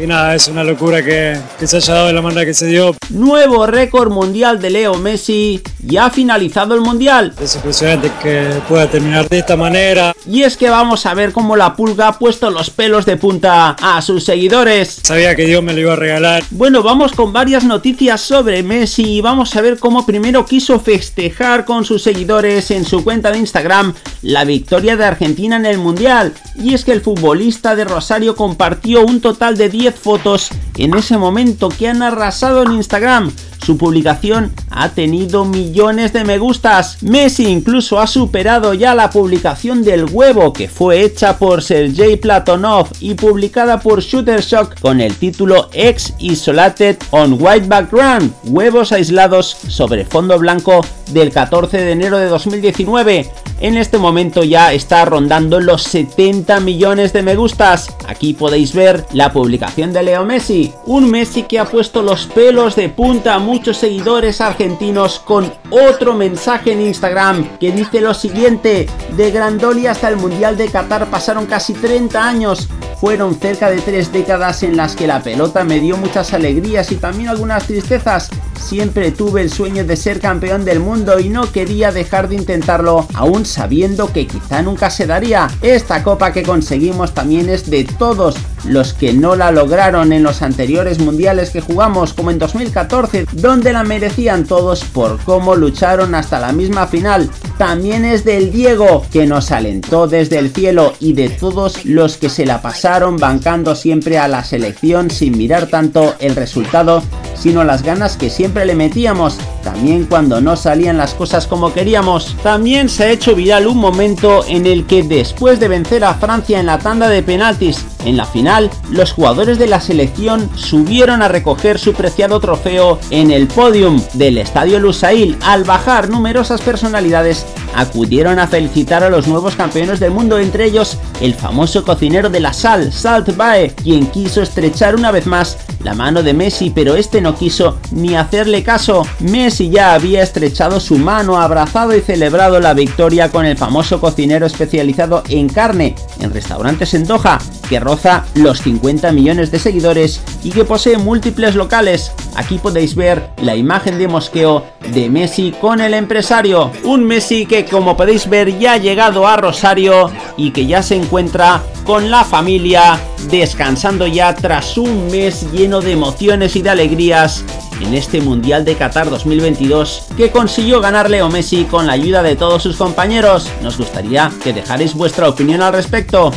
y nada, es una locura que, se haya dado de la manera que se dio. Nuevo récord mundial de Leo Messi, ya ha finalizado el mundial. Es impresionante que pueda terminar de esta manera. Y es que vamos a ver cómo la pulga ha puesto los pelos de punta a sus seguidores. Sabía que Dios me lo iba a regalar. Bueno, vamos con varias noticias sobre Messi y vamos a ver cómo primero quiso festejar con sus seguidores en su cuenta de Instagram la victoria de Argentina en el Mundial. Y es que el futbolista de Rosario compartió un total de 10 fotos en ese momento que han arrasado en Instagram. Su publicación ha tenido millones de me gustas. Messi incluso ha superado ya la publicación del huevo que fue hecha por Sergei Platonov y publicada por Shootershock con el título X Isolated on White Background, huevos aislados sobre fondo blanco del 14 de enero de 2019 en este momento ya está rondando los 70 millones de me gustas. Aquí podéis ver la publicación de Leo Messi, un Messi que ha puesto los pelos de punta muchos seguidores argentinos con otro mensaje en Instagram que dice lo siguiente, de Grandoli hasta el Mundial de Qatar pasaron casi 30 años, fueron cerca de 3 décadas en las que la pelota me dio muchas alegrías y también algunas tristezas, siempre tuve el sueño de ser campeón del mundo y no quería dejar de intentarlo aún sabiendo que quizá nunca se daría. Esta copa que conseguimos también es de todos los que no la lograron en los anteriores mundiales que jugamos como en 2014 donde la merecían todos por cómo lucharon hasta la misma final. También es del Diego que nos alentó desde el cielo y de todos los que se la pasaron bancando siempre a la selección sin mirar tanto el resultado sino las ganas que siempre le metíamos, también cuando no salían las cosas como queríamos. También se ha hecho viral un momento en el que después de vencer a Francia en la tanda de penaltis en la final, los jugadores de la selección subieron a recoger su preciado trofeo en el podium del Estadio Lusail. Al bajar, numerosas personalidades acudieron a felicitar a los nuevos campeones del mundo, entre ellos el famoso cocinero de la sal, Salt Bae, quien quiso estrechar una vez más la mano de Messi, pero este no quiso ni hacerle caso. Messi ya había estrechado su mano, abrazado y celebrado la victoria con el famoso cocinero especializado en carne en restaurantes en Doha, que roza los 50 millones de seguidores y que posee múltiples locales. Aquí podéis ver la imagen de mosqueo de Messi con el empresario. Un Messi que como podéis ver ya ha llegado a Rosario y que ya se encuentra con la familia descansando ya tras un mes lleno de emociones y de alegrías en este Mundial de Qatar 2022 que consiguió ganar Leo Messi con la ayuda de todos sus compañeros. Nos gustaría que dejarais vuestra opinión al respecto.